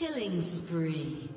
Killing spree.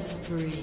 Spree.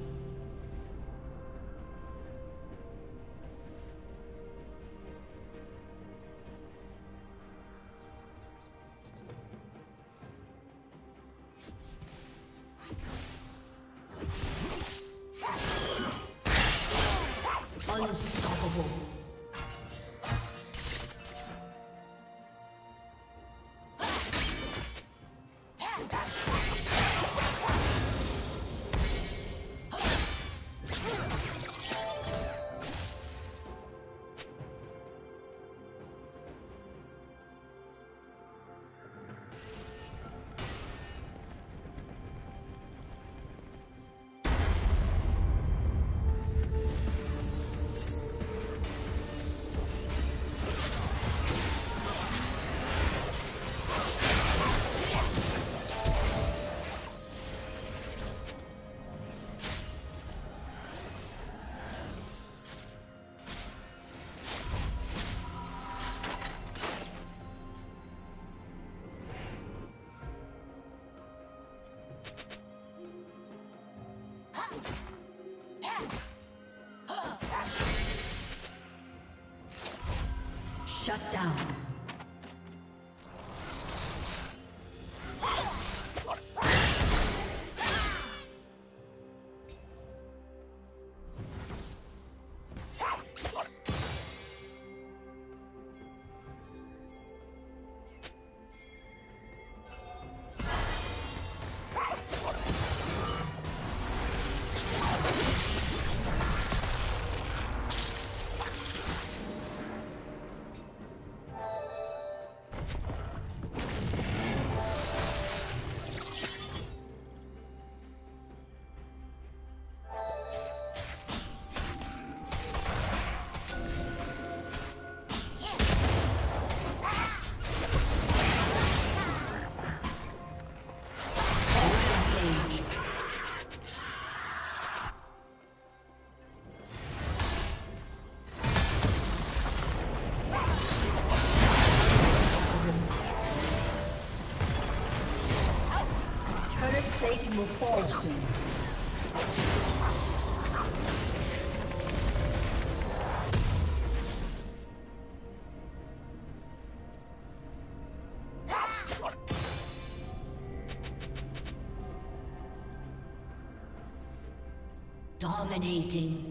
Shut down. Will fall soon. Dominating.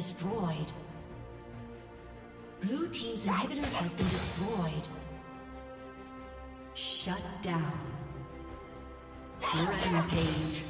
destroyed. Blue Team's inhibitor has been destroyed. Shut down. Rampage.